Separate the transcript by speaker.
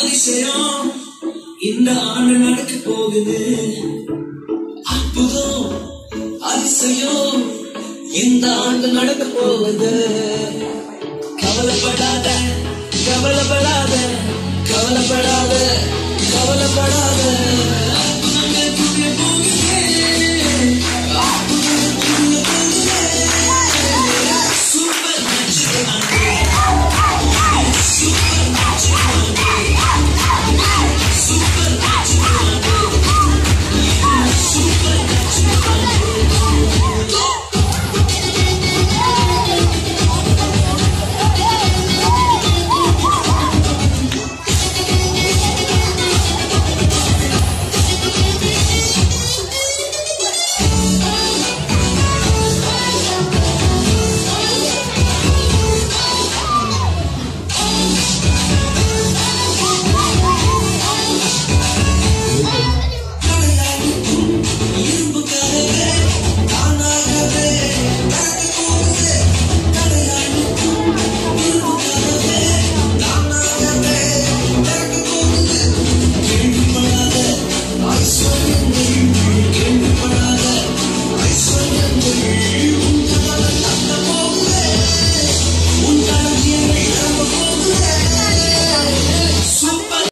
Speaker 1: அதிசயம். இந்த ஆண்டு நடக்க போகுது. அற்புதம் அதிசயம். இந்த ஆண்டு நடக்க போகுது. கவலைப்படாத கவலைப்படாத கவலைப்படாத கவலைப்படாத. Thank.